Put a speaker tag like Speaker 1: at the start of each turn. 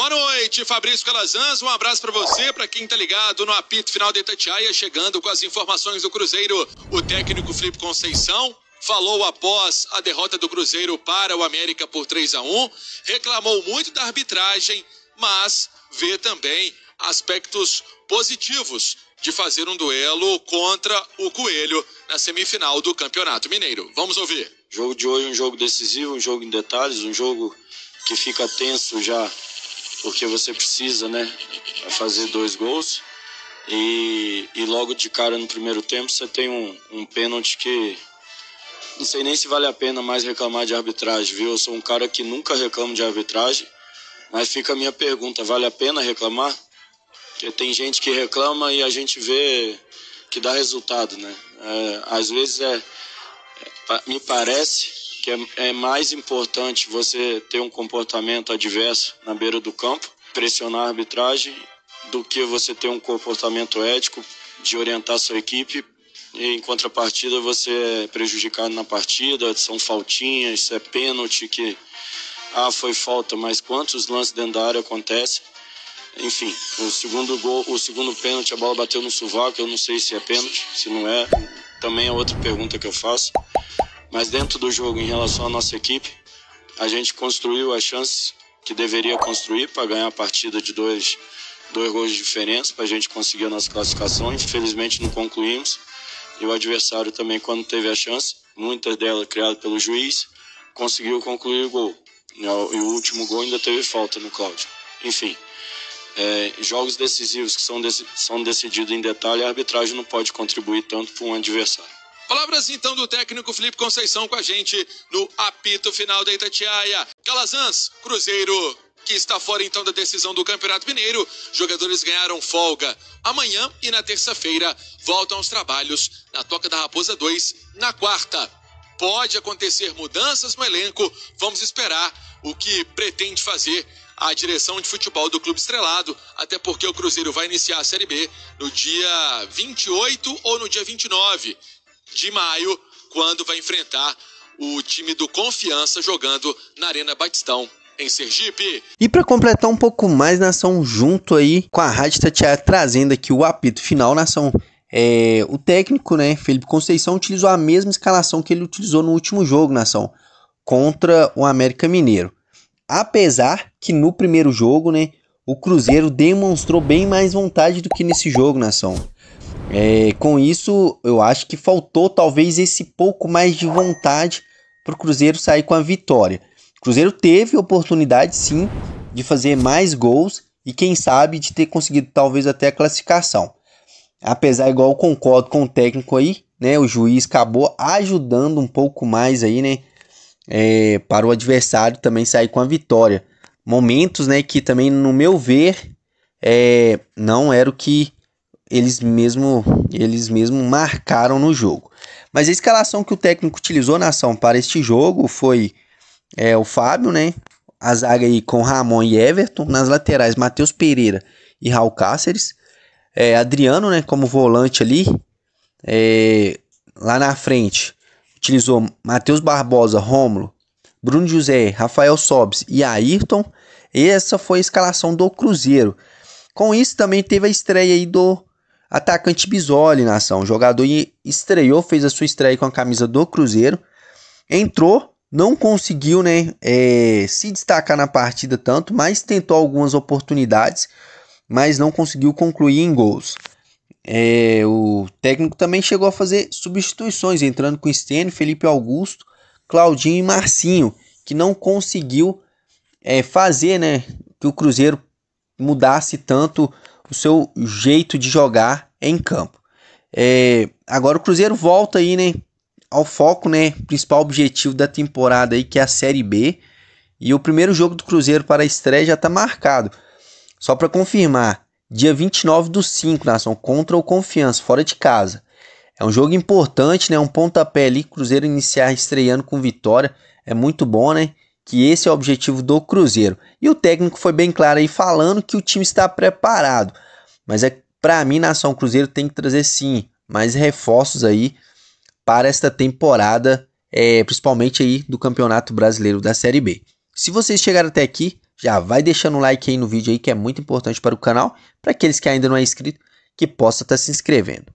Speaker 1: Boa noite, Fabrício Calazans. Um abraço para você, para quem tá ligado no apito final de Itatiaia, chegando com as informações do Cruzeiro. O técnico Felipe Conceição falou após a derrota do Cruzeiro para o América por 3 a 1, reclamou muito da arbitragem, mas vê também aspectos positivos de fazer um duelo contra o Coelho na semifinal do Campeonato Mineiro. Vamos ouvir.
Speaker 2: Jogo de hoje, um jogo decisivo, um jogo em detalhes, um jogo que fica tenso já, porque você precisa, né, fazer dois gols. E, e logo de cara no primeiro tempo você tem um, um pênalti que não sei nem se vale a pena mais reclamar de arbitragem, viu? Eu sou um cara que nunca reclamo de arbitragem, mas fica a minha pergunta: vale a pena reclamar? Porque tem gente que reclama e a gente vê que dá resultado, né? É, às vezes é, é, me parece que é, é mais importante você ter um comportamento adverso na beira do campo, pressionar a arbitragem, do que você ter um comportamento ético de orientar sua equipe e em contrapartida você é prejudicado na partida, são faltinhas, é pênalti que ah, foi falta, mas quantos lances dentro da área acontecem? Enfim, o segundo gol, o segundo pênalti, a bola bateu no sovaco, eu não sei se é pênalti, se não é, também é outra pergunta que eu faço. Mas dentro do jogo, em relação à nossa equipe, a gente construiu as chances que deveria construir para ganhar a partida de dois, dois gols de diferença, para a gente conseguir a nossa classificação. Infelizmente não concluímos. E o adversário também, quando teve a chance, muitas delas criadas pelo juiz, conseguiu concluir o gol. E o último gol ainda teve falta no Cláudio. Enfim, é, jogos decisivos que são, dec são decididos em detalhe, a arbitragem não pode contribuir tanto para um adversário.
Speaker 1: Palavras então do técnico Felipe Conceição com a gente no apito final da Itatiaia. Calazans, Cruzeiro que está fora então da decisão do Campeonato Mineiro. Jogadores ganharam folga amanhã e na terça-feira voltam aos trabalhos na Toca da Raposa 2 na quarta. Pode acontecer mudanças no elenco, vamos esperar o que pretende fazer a direção de futebol do Clube Estrelado, até porque o Cruzeiro vai iniciar a Série B no dia 28 ou no dia 29 de maio, quando vai enfrentar o time do Confiança jogando na Arena Batistão em Sergipe.
Speaker 3: E para completar um pouco mais, nação, junto aí com a Rádio Tatiana trazendo aqui o apito final, nação. É, o técnico, né, Felipe Conceição, utilizou a mesma escalação que ele utilizou no último jogo, nação, contra o América Mineiro. Apesar que no primeiro jogo, né, o Cruzeiro demonstrou bem mais vontade do que nesse jogo, nação. É, com isso, eu acho que faltou talvez esse pouco mais de vontade para o Cruzeiro sair com a vitória. O Cruzeiro teve oportunidade sim de fazer mais gols e quem sabe de ter conseguido talvez até a classificação. Apesar, igual eu concordo com o técnico aí, né? O juiz acabou ajudando um pouco mais aí, né? É, para o adversário também sair com a vitória. Momentos, né? Que também, no meu ver, é, não era o que eles mesmo, eles mesmo marcaram no jogo. Mas a escalação que o técnico utilizou na ação para este jogo foi é o Fábio, né? A zaga aí com Ramon e Everton. Nas laterais, Matheus Pereira e Raul Cáceres. É, Adriano, né? Como volante ali. É, lá na frente, utilizou Matheus Barbosa, Rômulo, Bruno José, Rafael Sobes e Ayrton. Essa foi a escalação do Cruzeiro. Com isso, também teve a estreia aí do atacante Bisoli na ação. O jogador estreou, fez a sua estreia com a camisa do Cruzeiro. Entrou não conseguiu né, é, se destacar na partida tanto, mas tentou algumas oportunidades, mas não conseguiu concluir em gols. É, o técnico também chegou a fazer substituições, entrando com Stênio, Felipe Augusto, Claudinho e Marcinho, que não conseguiu é, fazer né, que o Cruzeiro mudasse tanto o seu jeito de jogar em campo. É, agora o Cruzeiro volta aí, né? ao foco, né, principal objetivo da temporada aí, que é a Série B. E o primeiro jogo do Cruzeiro para a estreia já está marcado. Só para confirmar, dia 29 do 5, nação, contra o Confiança, fora de casa. É um jogo importante, né? Um pontapé ali, Cruzeiro iniciar estreando com vitória. É muito bom, né? Que esse é o objetivo do Cruzeiro. E o técnico foi bem claro aí, falando que o time está preparado. Mas é para mim, nação Cruzeiro tem que trazer sim mais reforços aí para esta temporada, é, principalmente aí do Campeonato Brasileiro da Série B. Se vocês chegaram até aqui, já vai deixando o like aí no vídeo aí que é muito importante para o canal, para aqueles que ainda não é inscrito, que possa estar tá se inscrevendo.